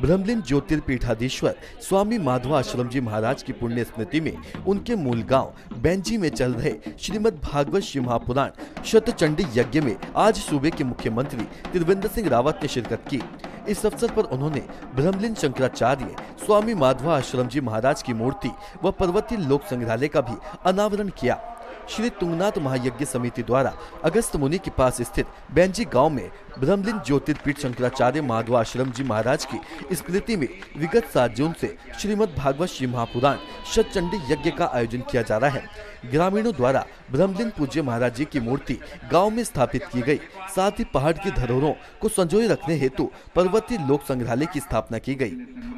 ब्रह्मलीन ज्योतिर्पीठाधीश्वर स्वामी माधवा आश्रम जी महाराज की पुण्य स्मृति में उनके मूल गाँव बैंजी में चल रहे श्रीमद भागवत शिव महापुराण शतचंडी यज्ञ में आज सूबे के मुख्यमंत्री त्रिवेंद्र सिंह रावत ने शिरकत की। इस अवसर पर उन्होंने ब्रह्मलीन शंकराचार्य स्वामी माधवा आश्रम जी महाराज की मूर्ति व पर्वतीय लोक संग्रहालय का भी अनावरण किया। श्री तुंगनाथ महायज्ञ समिति द्वारा अगस्त मुनि के पास स्थित बैंजी गाँव में ब्रह्मलीन ज्योतिर्पीठ शंकराचार्य माधव आश्रम जी महाराज की स्मृति में विगत सात जून से श्रीमद् भागवत श्री महापुराण शतचंडी यज्ञ का आयोजन किया जा रहा है। ग्रामीणों द्वारा ब्रह्मलीन पूज्य महाराज जी की मूर्ति गाँव में स्थापित की गई। साथ ही पहाड़ की धरोहरों को संजोए रखने हेतु पर्वतीय लोक संग्रहालय की स्थापना की गई।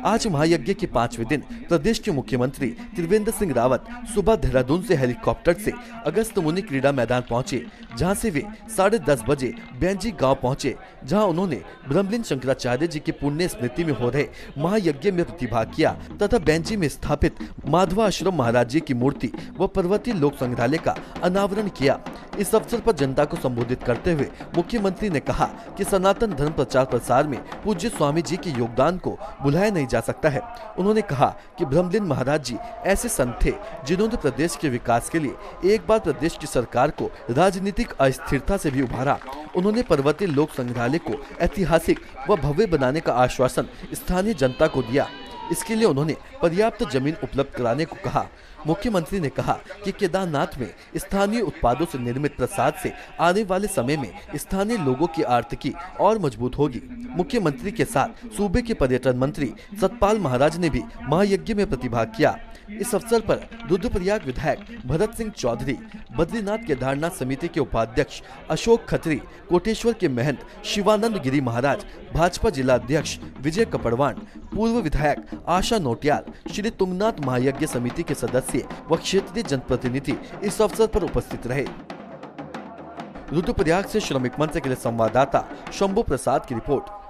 आज महायज्ञ के पाँचवें दिन प्रदेश के मुख्यमंत्री त्रिवेंद्र सिंह रावत सुबह देहरादून से हेलीकॉप्टर से अगस्त मुनि क्रीड़ा मैदान पहुँचे, जहाँ से वे साढ़े दस बजे बेंजी गाँव पहुँचे। जहाँ उन्होंने ब्रह्मलीन शंकराचार्य जी की पुण्य स्मृति में हो रहे महायज्ञ में प्रतिभाग किया, तथा बेंजी में स्थापित माधवा आश्रम महाराज जी की मूर्ति व पर्वतीय लोक संग्रहालय का अनावरण किया। इस अवसर पर जनता को संबोधित करते हुए मुख्यमंत्री ने कहा कि सनातन धर्म प्रचार प्रसार में पूज्य स्वामी जी के योगदान को भुलाया नहीं जा सकता है। उन्होंने कहा कि ब्रह्मलीन महाराज जी ऐसे संत थे, जिन्होंने प्रदेश के विकास के लिए एक बार प्रदेश की सरकार को राजनीतिक अस्थिरता से भी उभारा। उन्होंने पर्वतीय लोक संग्रहालय को ऐतिहासिक व भव्य बनाने का आश्वासन स्थानीय जनता को दिया। इसके लिए उन्होंने पर्याप्त ज़मीन उपलब्ध कराने को कहा। मुख्यमंत्री ने कहा कि केदारनाथ में स्थानीय उत्पादों से निर्मित प्रसाद से आने वाले समय में स्थानीय लोगों की आर्थिकी और मज़बूत होगी। मुख्यमंत्री के साथ सूबे के पर्यटन मंत्री सतपाल महाराज ने भी महायज्ञ में प्रतिभाग किया। इस अवसर पर रुद्रप्रयाग विधायक भरत सिंह चौधरी, बद्रीनाथ केदारनाथ समिति के उपाध्यक्ष अशोक खत्री, कोटेश्वर के महंत शिवानंद गिरी महाराज, भाजपा जिला अध्यक्ष विजय कपड़वान पूर्व विधायक आशा नोटियाल, श्री तुंगनाथ महायज्ञ समिति के सदस्य व क्षेत्रीय जनप्रतिनिधि इस अवसर पर उपस्थित रहे। रुद्रप्रयाग से श्रमिक मंच के लिए संवाददाता शंभु प्रसाद की रिपोर्ट।